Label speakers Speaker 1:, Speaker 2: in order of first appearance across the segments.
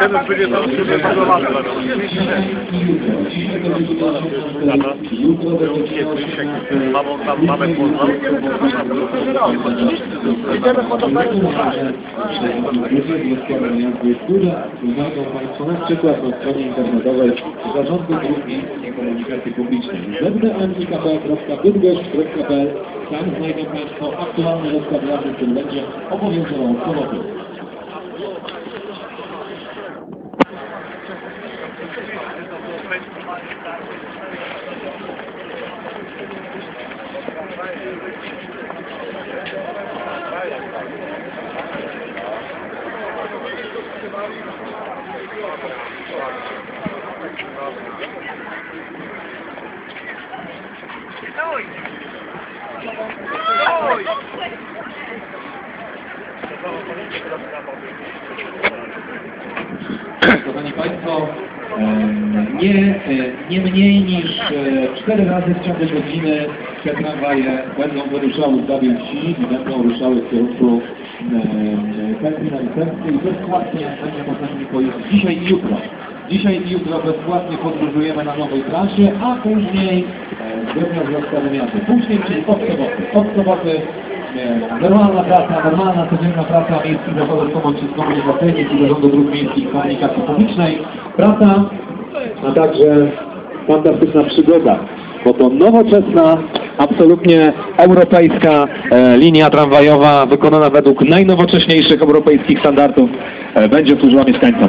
Speaker 1: Teraz będzie tam sobie podobane. Mamą tam mamę poznał.
Speaker 2: Idziemy po to Uwaga Państwo, na przykład na stronie internetowej Zarządu Dróg Miejskiej Komunikacji Publicznej www.mnikp.bydgoszcz.pl Tam znajdą Państwo aktualny rozkład jazdy, który będzie obowiązywał w soboty. Kochani Państwo, nie, e, nie mniej niż e, 4 razy w ciągu godziny te tramwaje będą wyruszały z Babiej Wsi i będą ruszały w kierunku Pętli na Literskiej i bezpłatnie będzie można nimi pojeździć dzisiaj i jutro. Dzisiaj i jutro bezpłatnie podróżujemy na nowej trasie, a później z rozkładem jazdy. Później, czyli od soboty. Od soboty e, normalna praca, normalna codzienna praca Miejskich Zakładów Komunikacyjnych i Zarządu Dróg Miejskich Komunikacji Publicznej. Praca, a także fantastyczna przygoda, bo to nowoczesna, absolutnie europejska e, linia tramwajowa wykonana według najnowocześniejszych europejskich standardów e, będzie służyła mieszkańcom.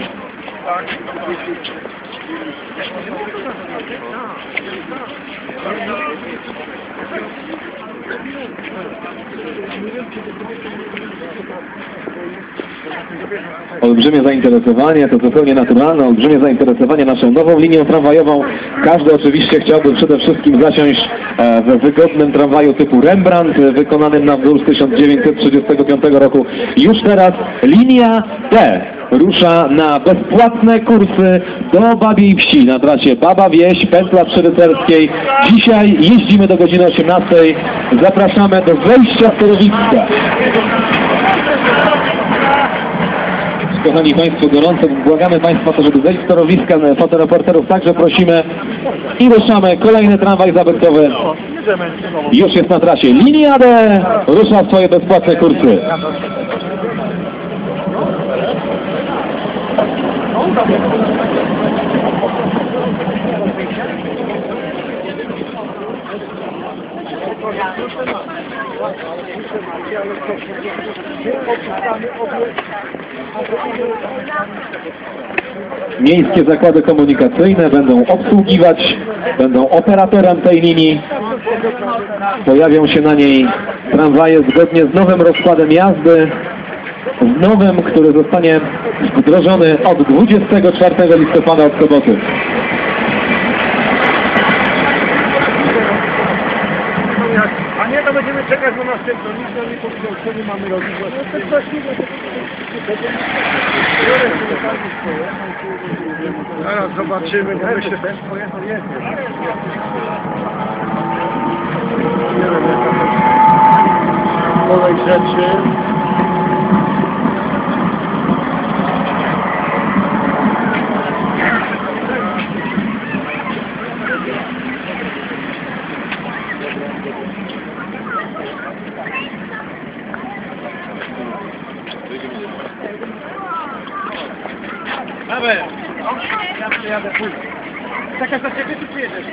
Speaker 2: Olbrzymie zainteresowanie, to zupełnie naturalne, olbrzymie zainteresowanie naszą nową linią tramwajową. Każdy oczywiście chciałby przede wszystkim zasiąść e, w wygodnym tramwaju typu Rembrandt, e, wykonanym na wzór z 1935 roku. Już teraz linia D rusza na bezpłatne kursy do Babiej Wsi na trasie Baba Wieś, Pętla przy Rycerskiej. Dzisiaj jeździmy do godziny 18. Zapraszamy do wejścia z torowiska. Kochani Państwo, gorąco błagamy Państwa, to żeby zejść z torowiska, fotoreporterów także prosimy i ruszamy. Kolejny tramwaj zabytkowy już jest na trasie. Linia D rusza swoje bezpłatne kursy. Miejskie zakłady komunikacyjne będą obsługiwać, będą operatorem tej linii. Pojawią się na niej tramwaje zgodnie z nowym rozkładem jazdy, nowym, który zostanie wdrożony od 24 listopada od soboty.
Speaker 1: A nie, to będziemy czekać na następną. Nam nie powiedział, co my mamy robić. Zaraz zobaczymy, bo my się... Nie wiem, jaka kolej rzeczy. Nawet! Ja przyjadę później. Czekasz na ciebie, czy przyjedziesz?